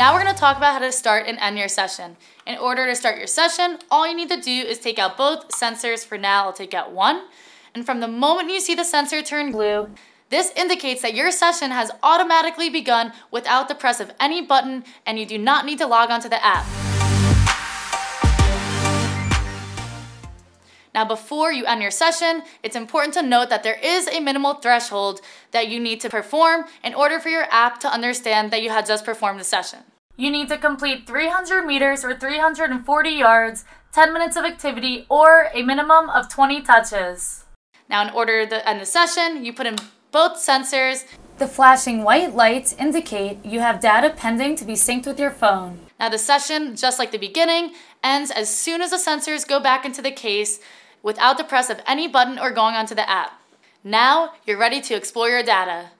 Now we're gonna talk about how to start and end your session. In order to start your session, all you need to do is take out both sensors. For now, I'll take out one. And from the moment you see the sensor turn blue, this indicates that your session has automatically begun without the press of any button and you do not need to log onto the app. Now, before you end your session, it's important to note that there is a minimal threshold that you need to perform in order for your app to understand that you had just performed the session. You need to complete 300 meters or 340 yards, 10 minutes of activity, or a minimum of 20 touches. Now, in order to end the session, you put in both sensors. The flashing white lights indicate you have data pending to be synced with your phone. Now, the session, just like the beginning, ends as soon as the sensors go back into the case without the press of any button or going onto the app. Now, you're ready to explore your data.